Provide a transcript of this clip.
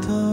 thought